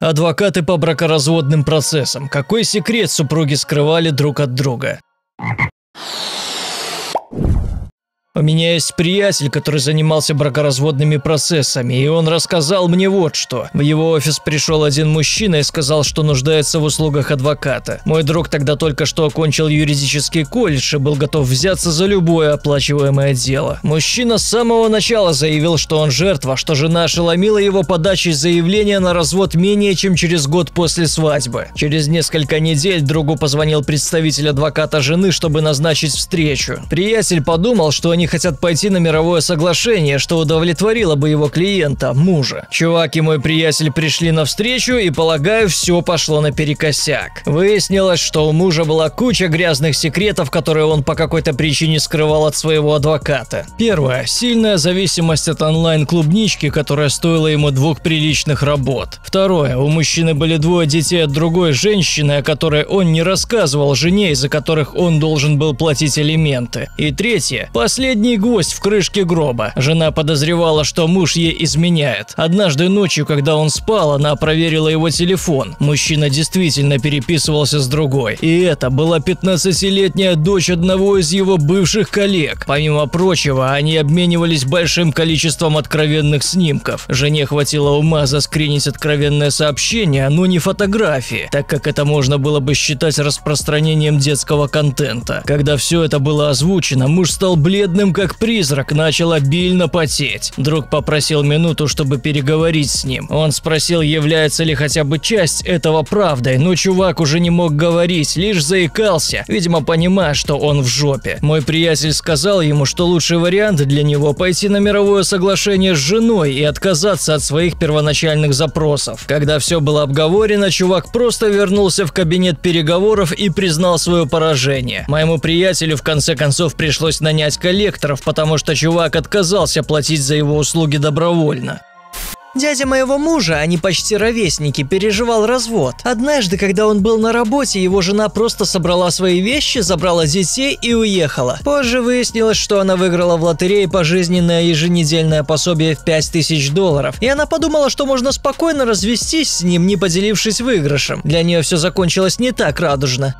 Адвокаты по бракоразводным процессам. Какой секрет супруги скрывали друг от друга? У меня есть приятель, который занимался бракоразводными процессами, и он рассказал мне вот что. В его офис пришел один мужчина и сказал, что нуждается в услугах адвоката. Мой друг тогда только что окончил юридический колледж и был готов взяться за любое оплачиваемое дело. Мужчина с самого начала заявил, что он жертва, что жена ошеломила его подачей заявления на развод менее чем через год после свадьбы. Через несколько недель другу позвонил представитель адвоката жены, чтобы назначить встречу. Приятель подумал, что они хотят пойти на мировое соглашение, что удовлетворило бы его клиента, мужа. Чувак и мой приятель пришли на встречу и, полагаю, все пошло наперекосяк. Выяснилось, что у мужа была куча грязных секретов, которые он по какой-то причине скрывал от своего адвоката. Первое. Сильная зависимость от онлайн-клубнички, которая стоила ему двух приличных работ. Второе. У мужчины были двое детей от другой женщины, о которой он не рассказывал жене, из-за которых он должен был платить алименты. И третье. Последний Последний гвоздь в крышке гроба. Жена подозревала, что муж ей изменяет. Однажды ночью, когда он спал, она проверила его телефон. Мужчина действительно переписывался с другой. И это была 15-летняя дочь одного из его бывших коллег. Помимо прочего, они обменивались большим количеством откровенных снимков. Жене хватило ума заскринить откровенное сообщение, но не фотографии, так как это можно было бы считать распространением детского контента. Когда все это было озвучено, муж стал бледным бледным как призрак, начал обильно потеть. Друг попросил минуту, чтобы переговорить с ним. Он спросил, является ли хотя бы часть этого правдой, но чувак уже не мог говорить, лишь заикался, видимо понимая, что он в жопе. Мой приятель сказал ему, что лучший вариант для него пойти на мировое соглашение с женой и отказаться от своих первоначальных запросов. Когда все было обговорено, чувак просто вернулся в кабинет переговоров и признал свое поражение. Моему приятелю в конце концов пришлось нанять коллег, инспекторов, потому что чувак отказался платить за его услуги добровольно. Дядя моего мужа, они почти ровесники, переживал развод. Однажды, когда он был на работе, его жена просто собрала свои вещи, забрала детей и уехала. Позже выяснилось, что она выиграла в лотерее пожизненное еженедельное пособие в 5000 долларов. И она подумала, что можно спокойно развестись с ним, не поделившись выигрышем. Для нее все закончилось не так радужно.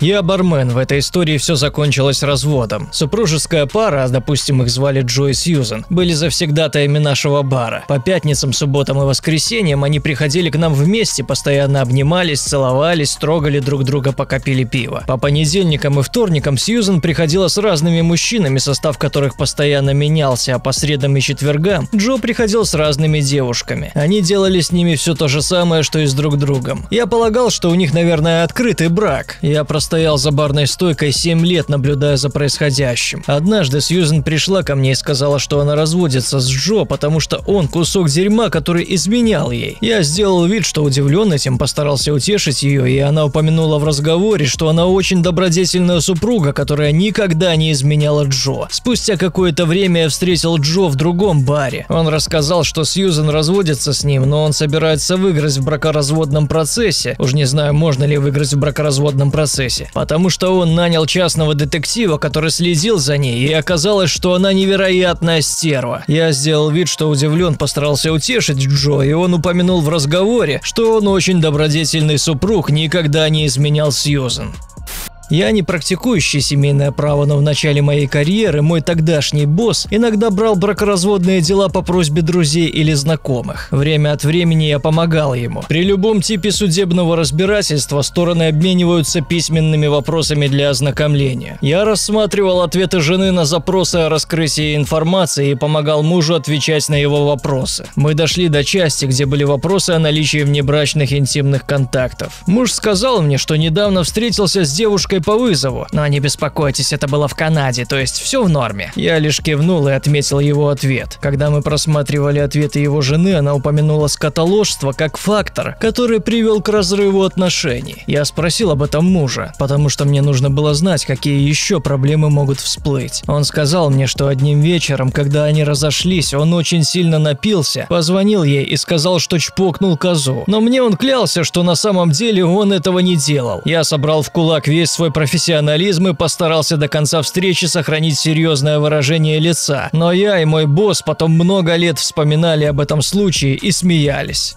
Я бармен, в этой истории все закончилось разводом. Супружеская пара, допустим их звали Джо и Сьюзен, были завсегдатаями нашего бара. По пятницам, субботам и воскресеньям они приходили к нам вместе, постоянно обнимались, целовались, трогали друг друга, пока пили пиво. По понедельникам и вторникам Сьюзен приходила с разными мужчинами, состав которых постоянно менялся, а по средам и четвергам Джо приходил с разными девушками. Они делали с ними все то же самое, что и с друг другом. Я полагал, что у них, наверное, открытый брак. Я просто стоял за барной стойкой 7 лет, наблюдая за происходящим. Однажды Сьюзен пришла ко мне и сказала, что она разводится с Джо, потому что он кусок дерьма, который изменял ей. Я сделал вид, что удивлен этим, постарался утешить ее, и она упомянула в разговоре, что она очень добродетельная супруга, которая никогда не изменяла Джо. Спустя какое-то время я встретил Джо в другом баре. Он рассказал, что Сьюзен разводится с ним, но он собирается выиграть в бракоразводном процессе. Уж не знаю, можно ли выиграть в бракоразводном процессе Джесси, потому что он нанял частного детектива, который следил за ней, и оказалось, что она невероятная стерва. Я сделал вид, что удивлен, постарался утешить Джо, и он упомянул в разговоре, что он очень добродетельный супруг, никогда не изменял Сьюзен. Я не практикующий семейное право, но в начале моей карьеры мой тогдашний босс иногда брал бракоразводные дела по просьбе друзей или знакомых. Время от времени я помогал ему. При любом типе судебного разбирательства стороны обмениваются письменными вопросами для ознакомления. Я рассматривал ответы жены на запросы о раскрытии информации и помогал мужу отвечать на его вопросы. Мы дошли до части, где были вопросы о наличии внебрачных интимных контактов. Муж сказал мне, что недавно встретился с девушкой по вызову. Но не беспокойтесь, это было в Канаде, то есть все в норме. Я лишь кивнул и отметил его ответ. Когда мы просматривали ответы его жены, она упомянула скотоложство как фактор, который привел к разрыву отношений. Я спросил об этом мужа, потому что мне нужно было знать, какие еще проблемы могут всплыть. Он сказал мне, что одним вечером, когда они разошлись, он очень сильно напился, позвонил ей и сказал, что чпокнул козу. Но мне он клялся, что на самом деле он этого не делал. Я собрал в кулак весь свой профессионализм и постарался до конца встречи сохранить серьезное выражение лица. Но я и мой босс потом много лет вспоминали об этом случае и смеялись.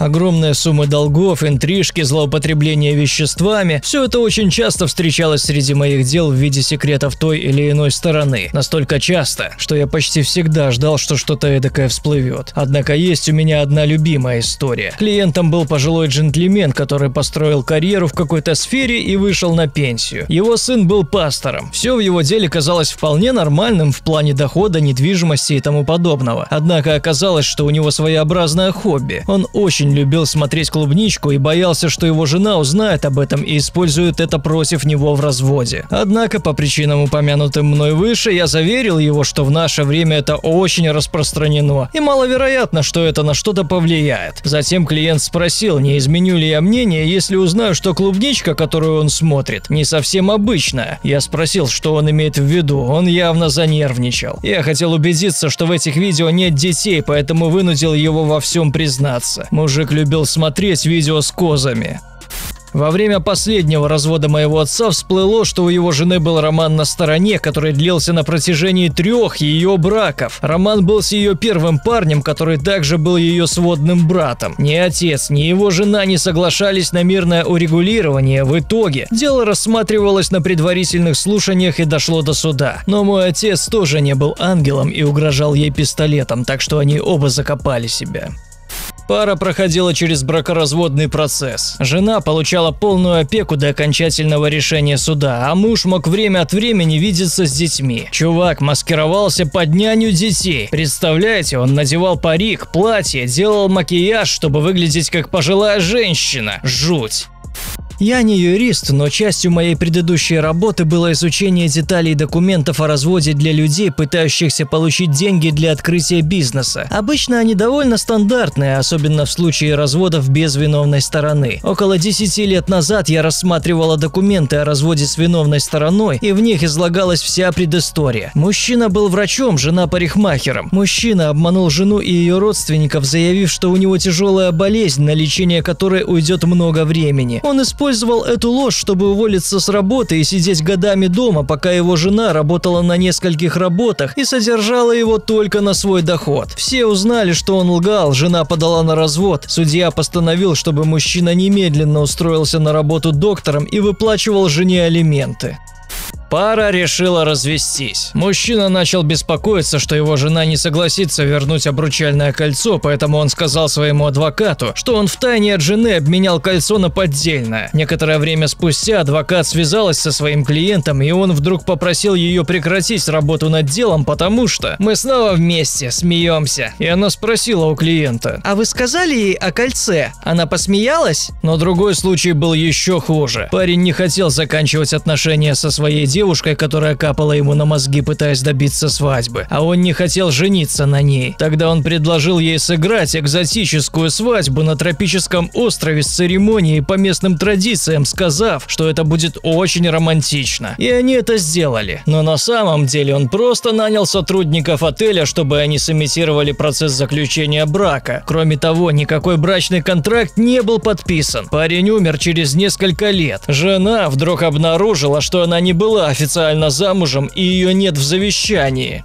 Огромные суммы долгов, интрижки, злоупотребление веществами – все это очень часто встречалось среди моих дел в виде секретов той или иной стороны. Настолько часто, что я почти всегда ждал, что что-то эдакое всплывет. Однако есть у меня одна любимая история. Клиентом был пожилой джентльмен, который построил карьеру в какой-то сфере и вышел на пенсию. Его сын был пастором. Все в его деле казалось вполне нормальным в плане дохода, недвижимости и тому подобного. Однако оказалось, что у него своеобразное хобби. Он очень любил смотреть клубничку и боялся, что его жена узнает об этом и использует это против него в разводе. Однако, по причинам упомянутым мной выше, я заверил его, что в наше время это очень распространено и маловероятно, что это на что-то повлияет. Затем клиент спросил, не изменю ли я мнение, если узнаю, что клубничка, которую он смотрит, не совсем обычная. Я спросил, что он имеет в виду, он явно занервничал. Я хотел убедиться, что в этих видео нет детей, поэтому вынудил его во всем признаться. Мужик любил смотреть видео с козами. Во время последнего развода моего отца всплыло, что у его жены был роман на стороне, который длился на протяжении трех ее браков. Роман был с ее первым парнем, который также был ее сводным братом. Ни отец, ни его жена не соглашались на мирное урегулирование. В итоге дело рассматривалось на предварительных слушаниях и дошло до суда. Но мой отец тоже не был ангелом и угрожал ей пистолетом, так что они оба закопали себя. Пара проходила через бракоразводный процесс. Жена получала полную опеку до окончательного решения суда, а муж мог время от времени видеться с детьми. Чувак маскировался под няню детей. Представляете, он надевал парик, платье, делал макияж, чтобы выглядеть как пожилая женщина. Жуть. Я не юрист, но частью моей предыдущей работы было изучение деталей документов о разводе для людей, пытающихся получить деньги для открытия бизнеса. Обычно они довольно стандартные, особенно в случае разводов без виновной стороны. Около 10 лет назад я рассматривала документы о разводе с виновной стороной, и в них излагалась вся предыстория. Мужчина был врачом, жена парикмахером. Мужчина обманул жену и ее родственников, заявив, что у него тяжелая болезнь, на лечение которой уйдет много времени. Он использовал использовал эту ложь, чтобы уволиться с работы и сидеть годами дома, пока его жена работала на нескольких работах и содержала его только на свой доход. Все узнали, что он лгал, жена подала на развод. Судья постановил, чтобы мужчина немедленно устроился на работу доктором и выплачивал жене алименты. Пара решила развестись. Мужчина начал беспокоиться, что его жена не согласится вернуть обручальное кольцо, поэтому он сказал своему адвокату, что он втайне от жены обменял кольцо на поддельное. Некоторое время спустя адвокат связалась со своим клиентом, и он вдруг попросил ее прекратить работу над делом, потому что мы снова вместе, смеемся. И она спросила у клиента. А вы сказали ей о кольце? Она посмеялась? Но другой случай был еще хуже. Парень не хотел заканчивать отношения со своей девушкой, девушкой, которая капала ему на мозги, пытаясь добиться свадьбы, а он не хотел жениться на ней. Тогда он предложил ей сыграть экзотическую свадьбу на тропическом острове с церемонией по местным традициям, сказав, что это будет очень романтично. И они это сделали. Но на самом деле он просто нанял сотрудников отеля, чтобы они сымитировали процесс заключения брака. Кроме того, никакой брачный контракт не был подписан. Парень умер через несколько лет. Жена вдруг обнаружила, что она не была официально замужем и ее нет в завещании.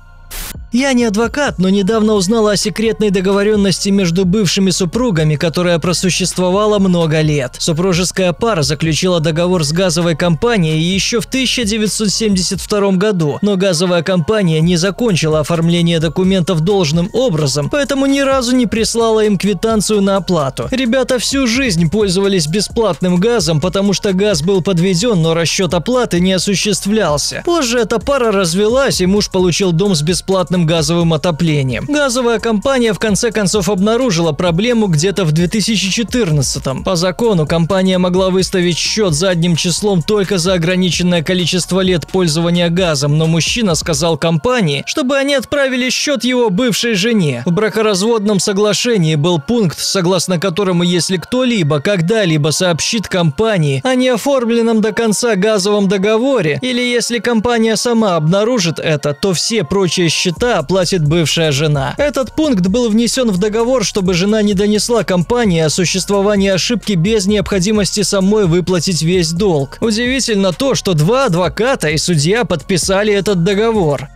Я не адвокат, но недавно узнала о секретной договоренности между бывшими супругами, которая просуществовала много лет. Супружеская пара заключила договор с газовой компанией еще в 1972 году, но газовая компания не закончила оформление документов должным образом, поэтому ни разу не прислала им квитанцию на оплату. Ребята всю жизнь пользовались бесплатным газом, потому что газ был подведен, но расчет оплаты не осуществлялся. Позже эта пара развелась, и муж получил дом с бесплатным газовым отоплением. Газовая компания в конце концов обнаружила проблему где-то в 2014 -м. По закону компания могла выставить счет задним числом только за ограниченное количество лет пользования газом, но мужчина сказал компании, чтобы они отправили счет его бывшей жене. В бракоразводном соглашении был пункт, согласно которому если кто-либо когда-либо сообщит компании о неоформленном до конца газовом договоре, или если компания сама обнаружит это, то все прочие счета оплатит бывшая жена. Этот пункт был внесен в договор, чтобы жена не донесла компании о существовании ошибки без необходимости самой выплатить весь долг. Удивительно то, что два адвоката и судья подписали этот договор.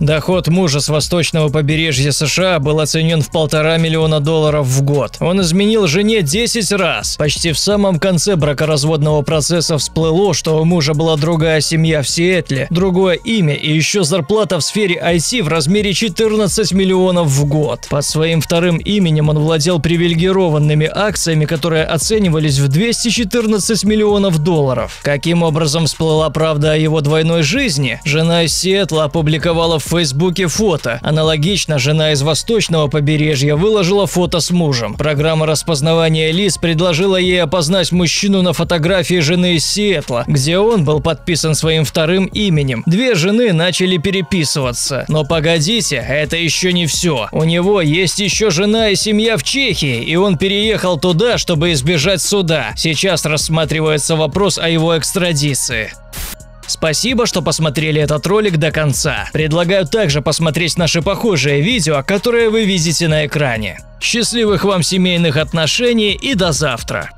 Доход мужа с восточного побережья США был оценен в полтора миллиона долларов в год. Он изменил жене 10 раз. Почти в самом конце бракоразводного процесса всплыло, что у мужа была другая семья в Сиэтле, другое имя и еще зарплата в сфере IT в размере 14 миллионов в год. Под своим вторым именем он владел привилегированными акциями, которые оценивались в 214 миллионов долларов. Каким образом всплыла правда о его двойной жизни? Жена из Сиэтла опубликовала в Фейсбуке фото. Аналогично, жена из восточного побережья выложила фото с мужем. Программа распознавания лиц предложила ей опознать мужчину на фотографии жены из Сиэтла, где он был подписан своим вторым именем. Две жены начали переписываться. Но погодите, это еще не все. У него есть еще жена и семья в Чехии, и он переехал туда, чтобы избежать суда. Сейчас рассматривается вопрос о его экстрадиции. Спасибо, что посмотрели этот ролик до конца. Предлагаю также посмотреть наши похожие видео, которые вы видите на экране. Счастливых вам семейных отношений и до завтра!